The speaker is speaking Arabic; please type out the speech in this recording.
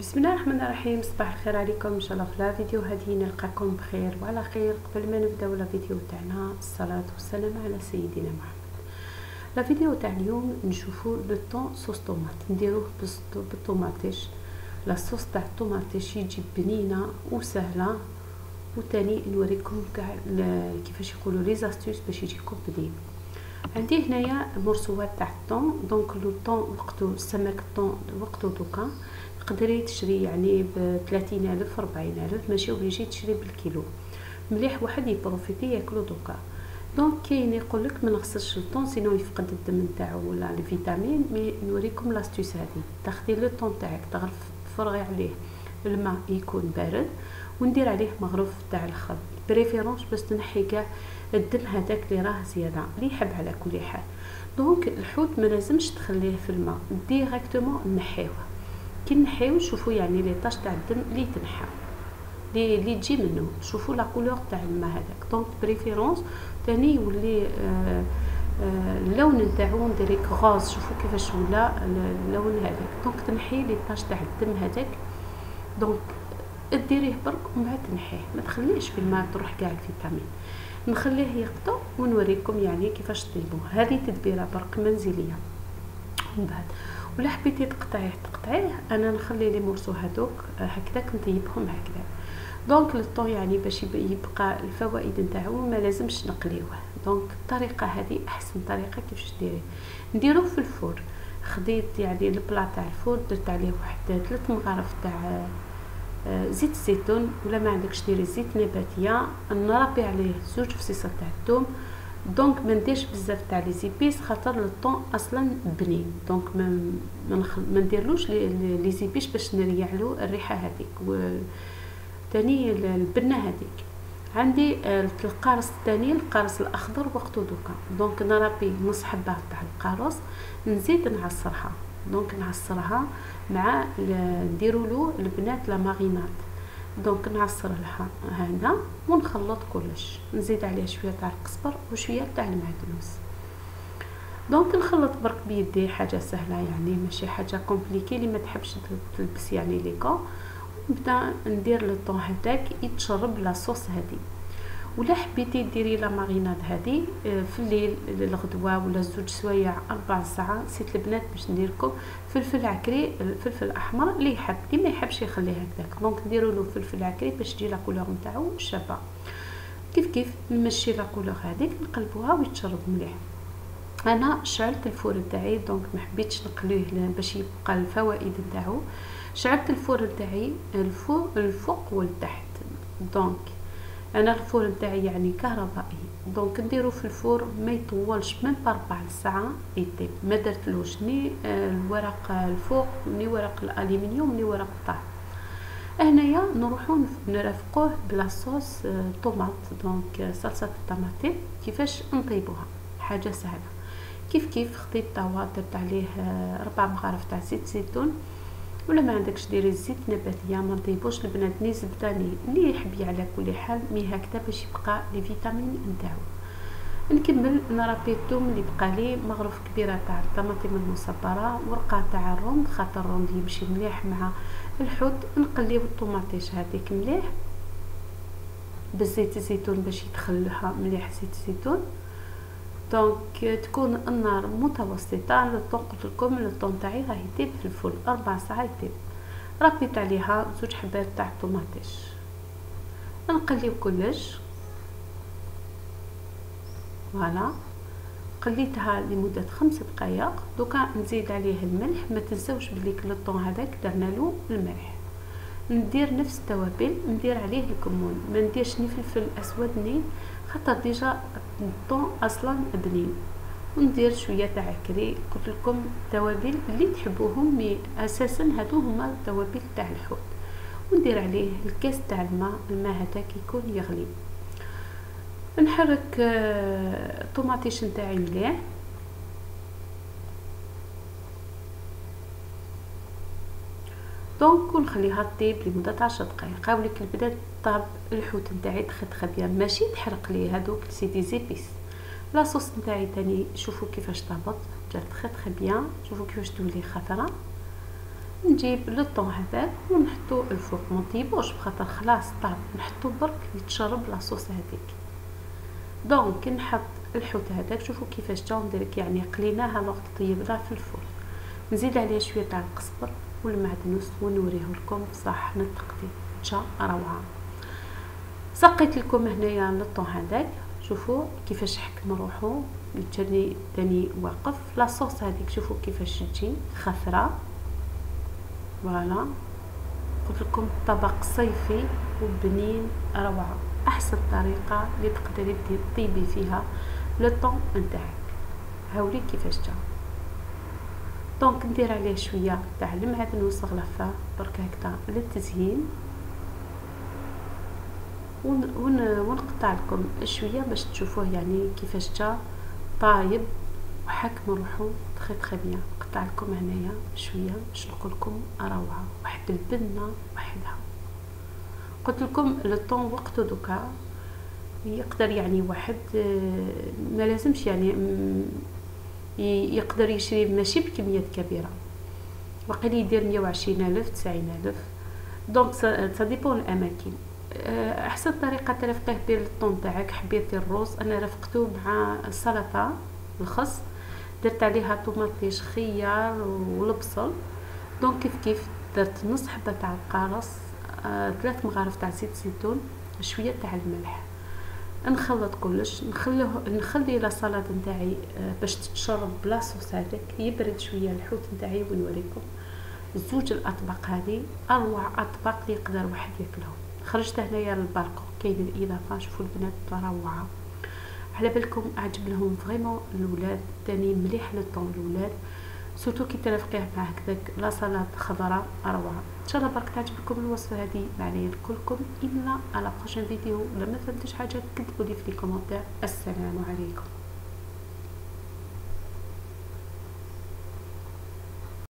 بسم الله الرحمن الرحيم. صباح الخير عليكم. إن شاء الله في la vidéo. هذه نلقاكم بخير وعلى خير. قبل ما نبداو la vidéo تاعنا الصلاة والسلام على سيدنا محمد. la vidéo تاع اليوم نشوفوا le thon sauce tomate. نديروه بالطوماطيش. la sauce تاع الطوماطيش يجي بنينة وسهلة. وتاني نوريكم كاع كيفاش يقولوا les astuces باش يجيكم بنين عندي هنايا مرسوات تاع ال thon. donc le thon وقتو السمك ال thon وقتو دوكا. تقدري تشري يعني ب 30000 40000 ماشي obligé تشري بالكيلو. مليح واحد يبروفيتي ياكلو دوكا. donc كاين يقول لك ما نغسلش ال thon sinon يفقد الدم نتاعو ولا les vitamines mais نوريكم l'astuce هذه تاخدي le thon تاعك تفرغي عليه الماء يكون بارد وندير عليه مغروف تاع الخل. préférence باش تنحي كاع الدم هذاك اللي راه زيادة اللي يحب على كل حال. donc الحوت ما لازمش تخليه في الماء directement نحيوه. كي نحيو شوفوا يعني les taches تاع الدم اللي تنحى. لي لي تجي منه شوفوا la couleur تاع الماء هذاك. donc préférence تاني يولي آه آه اللون نتاعو direct rose شوفوا كيفاش ولا اللون هذاك. donc تنحي les taches تاع الدم هذاك. donc ديريه برك ومن بعد تنحيه. ما تخليش في الماء تروح كاع الفيتامين. نخليه يقطع ونوريكم يعني كيفاش طيبوه هذه تدبيرة برك منزلية. من بعد. ولا حبيتي تقطعيه؟ تقطعيه أنا نخلي les morceaux هذوك هكذاك نطيبهم هكذا. donc le يعني باش يبقى الفوائد نتاعو ما لازمش نقليوه. donc الطريقة هذه أحسن طريقة كيفاش ديري. نديروه في ال four. خديت يعني ال plat تاع ال four درت عليه واحد ثلاث مغارف تاع آه، زيت الزيتون ولا ما عندكش ديري زيت نباتية نربي عليه زوج فصيصات تاع الثوم donc ما نديرش بزاف تاع les épices خاطر ال thon أصلا بنين donc ما ما نديرلوش les épices باش نريح له الريحه هذيك و تاني البنه هذيك عندي القارص تاني القارص الاخضر وقتو دوكا donc نربي نص حبه تاع القارص نزيد نعصرها donc نعصرها مع نديرو له البنات la marinade donc نعصر هنا ونخلط كلش. نزيد عليه شوية تاع القزبر وشوية تاع المعدنوس. donc نخلط برك بيدي حاجة سهلة يعني ماشي حاجة compliquée اللي ما تحبش تلبس يعني ليكو نبدأ ندير le thon هذاك يتشرب la sauce هذه ولا حبيتي ديري la marinade هذه آه، في الليل الغدوه ولا زوج سوايع أربع ساعات سيت البنات باش ندير لكم فلفل عكري الفلفل الاحمر اللي يحب اللي ما يحبش يخليه هكذاك. donc نديروا له فلفل عكري باش تجي la couleur نتاعو شابة. كيف كيف؟ نمشي la couleur هذيك نقلبوها ويتشرب مليح. أنا شعلت ال four تاعي donc ما حبيتش نقليه باش يبقى الفوائد نتاعو. شعلت ال four تاعي الفوق الفوق والتحت. donc أنا ال four نتاعي يعني كهربائي. donc نديرو في ال four ما يطولش من ربع ساعه يطيب. ما درتلوش ni آه، الورق الفوق ni ورق الالومنيوم ni ورق الطهي هنايا نروحو نرافقوه ب la sauce آه، tomate. donc صلصة الطماطم. كيفاش نطيبوها؟ حاجة سهلة. كيف كيف؟ خديت طاوه درت عليه آه، ربع مغارف تاع زيت زيتون. ولا ما عندكش ديري الزيت نباتيه ما نطيبوش البنات ni زبده اللي يحب على كل حال mais هكذا باش يبقى les vitamines نتاعو. نكمل نربي الثوم اللي بقى لي مغروف كبيرة تاع الطماطم المصبرة ورقة تاع الروند خاطر الروند يمشي مليح مع الحوت. نقليو الطوماطيش هذيك مليح بزيت الزيتون باش يدخلها مليح زيت الزيتون donc تكون النار طون قلت لكم le thon تاعي راه يطيب في ال four أربع ساعات. يطيب ربيت عليها زوج حبات تاع طوماطيش. نقليو كلش. voilà. قليتها لمدة خمس دقائق دوكا نزيد عليه الملح ما تنساوش بلي le thon هذاك درنا له الملح. ندير نفس التوابل ندير عليه الكمون. ما نديرش ni فلفل اسود ni خاطر déjà ال thon أصلا بنين وندير شوية تاع كري. قلت لكم التوابل اللي تحبوهم mais أساسا هادو هما التوابل تاع الحوت. وندير عليه الكاس تاع الماء الماء هذاك يكون يغلي. نحرك الطوماطيش نتاعي مليح. donc ونخليها طيب لمدة عشر دقائق هاوليك البدات طاب الحوت نتاعي très très bien ماشي تحرق ليه هذوك c'est des épices. la sauce نتاعي تاني شوفوا كيفاش طابت جات très très bien شوفوا كيفاش تولي خضره نجيب لو طون هذاك ونحطو الفوق ما نطيبوش بخاطر خلاص طاب نحطو برك يتشرب لاصوص هذيك. دونك نحط الحوت هذاك. شوفوا كيفاش جا نديرك يعني قليناها وقت طيبناه في الفرن. نزيد عليه شوية تاع القزبر والمعدنوس ونوريه لكم في صحن جا روعه سقيت لكم هنايا للطون هذاك. شوفوا كيفاش حكم روحو. جاني تاني واقف. لاصوص هذيك. شوفوا كيفاش تجي خثرة. voilà. قلت لكم طبق صيفي وبنين روعة. أحسن طريقة اللي تقدري طيبي فيها le thon نتاعك. هاولي كيفاش جا. donc ندير عليه شوية تاع المعدنوس الفوق برك هكذا للتزيين. ونقطع لكم شوية باش تشوفوه يعني كيفاش جا طايب وحكم روحو très très bien. نقطع لكم هنايا شوية باش نقول لكم روعه واحد البنة وحدها. قلت لكم thon وقته دوكا يقدر يعني واحد ما لازمش يعني يقدر يشري ماشي بكميات كبيرة. وقيل يدير مية وعشرين ألف تسعين ألف. donc ça dépend الأماكن. آه، أحسن طريقة ترفقيه بين ال thon تاعك حبيتي الروز. أنا رفقته مع السلطه الخس. درت عليها طوماطيش خيار والبصل دونك كيف كيف؟ درت نص حبة تاع القارص آه، ثلاث مغارف تاع زيت زيتون شوية تاع الملح. نخلط كلش نخليه نخلي لا سلطه نتاعي آه، باش تتشرب بلا صوص هذاك يبرد شوية الحوت نتاعي ونوريكم زوج الأطباق هذه أروع أطباق يقدر واحد ياكلهم. خرجت هنايا للبالكون كاين الاضافه شوفوا البنات روعة. على بالكم عجب لهم vraiment الأولاد تاني مليح لل thon الأولاد. surtout كي ترافقيه مع هكذاك la سلطه خضراء روعه إن شاء الله برك تعجبكم الوصفه هذه معليا لكلكم. إلى la prochaine vidéo لما فهمتش حاجة كتبوا لي في les commentaires السلام عليكم.